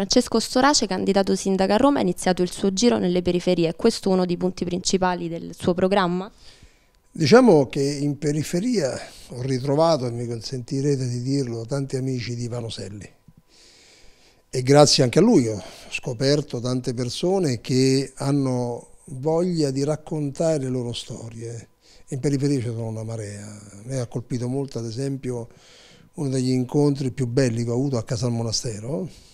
Francesco Storace, candidato sindaco a Roma, ha iniziato il suo giro nelle periferie. È questo uno dei punti principali del suo programma? Diciamo che in periferia ho ritrovato, e mi consentirete di dirlo, tanti amici di Vanoselli. E grazie anche a lui ho scoperto tante persone che hanno voglia di raccontare le loro storie. In periferia c'è sono una marea. A me ha colpito molto, ad esempio, uno degli incontri più belli che ho avuto a casa al monastero,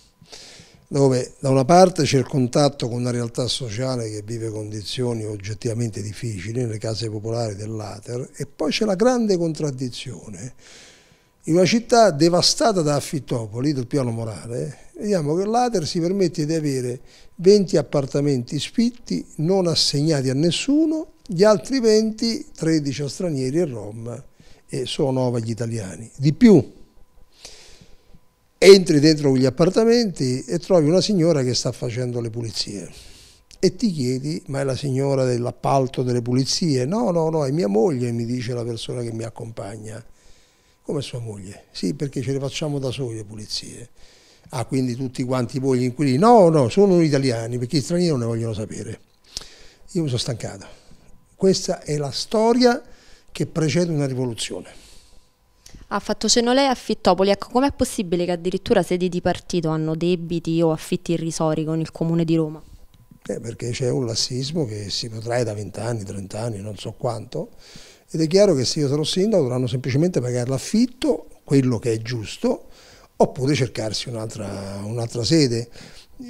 dove da una parte c'è il contatto con una realtà sociale che vive condizioni oggettivamente difficili, nelle case popolari dell'Ater, e poi c'è la grande contraddizione. In una città devastata da affittopoli, del piano morale, vediamo che l'Ater si permette di avere 20 appartamenti sfitti non assegnati a nessuno, gli altri 20, 13 a stranieri e rom, e sono 9 agli italiani. Di più, entri dentro quegli appartamenti e trovi una signora che sta facendo le pulizie e ti chiedi ma è la signora dell'appalto delle pulizie? No, no, no, è mia moglie, mi dice la persona che mi accompagna. Come sua moglie? Sì, perché ce le facciamo da soli le pulizie. Ah, quindi tutti quanti voi gli inquilini? No, no, sono italiani, perché gli stranieri non ne vogliono sapere. Io mi sono stancato. Questa è la storia che precede una rivoluzione. Ha fatto cenno lei a Fittopoli, ecco com'è possibile che addirittura sedi di partito hanno debiti o affitti irrisori con il Comune di Roma? Eh, perché c'è un lassismo che si potrae da 20 anni, 30 anni, non so quanto, ed è chiaro che se io sarò sindaco dovranno semplicemente pagare l'affitto, quello che è giusto, oppure cercarsi un'altra un sede.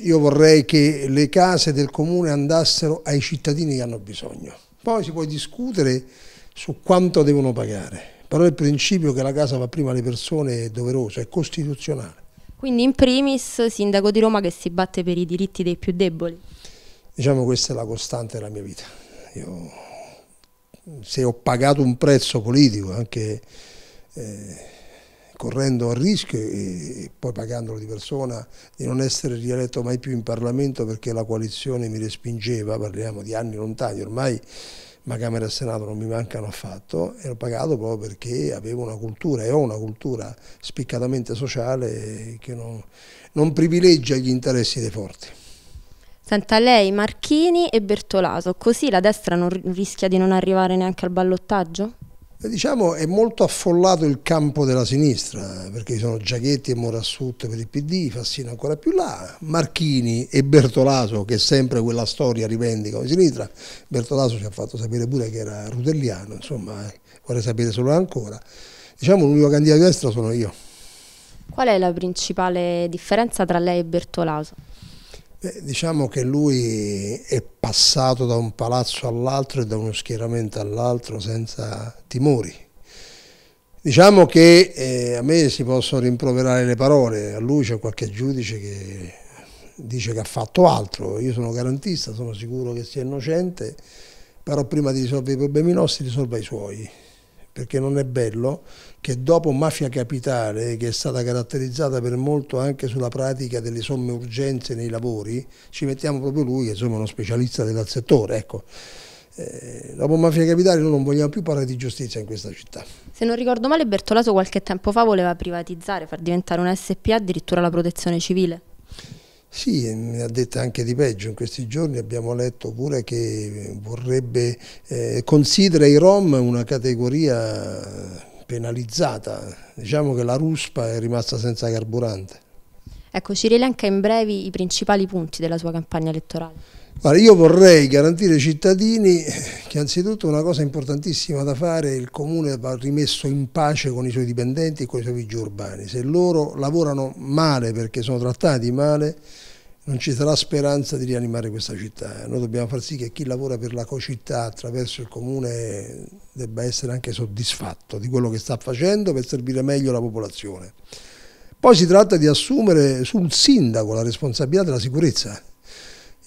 Io vorrei che le case del comune andassero ai cittadini che hanno bisogno. Poi si può discutere su quanto devono pagare però il principio che la casa va prima alle persone è doveroso, è costituzionale. Quindi in primis sindaco di Roma che si batte per i diritti dei più deboli? Diciamo questa è la costante della mia vita. Io, se ho pagato un prezzo politico, anche eh, correndo il rischio e, e poi pagandolo di persona, di non essere rieletto mai più in Parlamento perché la coalizione mi respingeva, parliamo di anni lontani, ormai ma Camera e Senato non mi mancano affatto e l'ho pagato proprio perché avevo una cultura e ho una cultura spiccatamente sociale che non, non privilegia gli interessi dei forti. Senta, lei Marchini e Bertolaso, così la destra non rischia di non arrivare neanche al ballottaggio? Diciamo è molto affollato il campo della sinistra, perché ci sono Giachetti e Morassut per il PD, Fassino ancora più là, Marchini e Bertolaso, che sempre quella storia rivendicano di sinistra, Bertolaso ci ha fatto sapere pure che era rutelliano, insomma eh, vorrei sapere solo ancora. Diciamo l'unico candidato di destra sono io. Qual è la principale differenza tra lei e Bertolaso? Beh, diciamo che lui è passato da un palazzo all'altro e da uno schieramento all'altro senza timori. Diciamo che eh, a me si possono rimproverare le parole, a lui c'è qualche giudice che dice che ha fatto altro, io sono garantista, sono sicuro che sia innocente, però prima di risolvere i problemi nostri risolva i suoi perché non è bello che dopo Mafia Capitale, che è stata caratterizzata per molto anche sulla pratica delle somme urgenze nei lavori, ci mettiamo proprio lui che insomma, è uno specialista del settore. Ecco. Eh, dopo Mafia Capitale noi non vogliamo più parlare di giustizia in questa città. Se non ricordo male Bertolaso qualche tempo fa voleva privatizzare, far diventare una SPA addirittura la protezione civile. Sì, mi ha detto anche di peggio, in questi giorni abbiamo letto pure che vorrebbe, eh, considera i Rom una categoria penalizzata, diciamo che la ruspa è rimasta senza carburante. Ecco, ci rilenca in brevi i principali punti della sua campagna elettorale. Guarda, io vorrei garantire ai cittadini che anzitutto una cosa importantissima da fare, il comune va rimesso in pace con i suoi dipendenti e con i suoi vigili urbani. Se loro lavorano male perché sono trattati male, non ci sarà speranza di rianimare questa città. Noi dobbiamo far sì che chi lavora per la cocittà attraverso il comune debba essere anche soddisfatto di quello che sta facendo per servire meglio la popolazione. Poi si tratta di assumere sul sindaco la responsabilità della sicurezza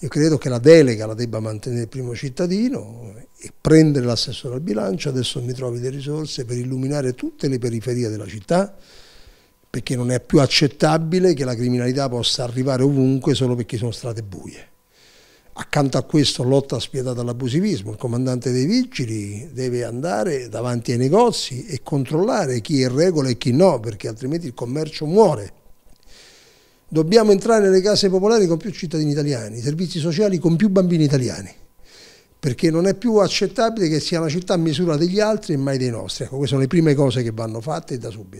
io credo che la delega la debba mantenere il primo cittadino e prendere l'assessore al bilancio, adesso mi trovi le risorse per illuminare tutte le periferie della città, perché non è più accettabile che la criminalità possa arrivare ovunque solo perché sono strade buie. Accanto a questo lotta spietata all'abusivismo, il comandante dei vigili deve andare davanti ai negozi e controllare chi è in regola e chi no, perché altrimenti il commercio muore Dobbiamo entrare nelle case popolari con più cittadini italiani, servizi sociali con più bambini italiani, perché non è più accettabile che sia una città a misura degli altri e mai dei nostri. Ecco, queste sono le prime cose che vanno fatte da subito.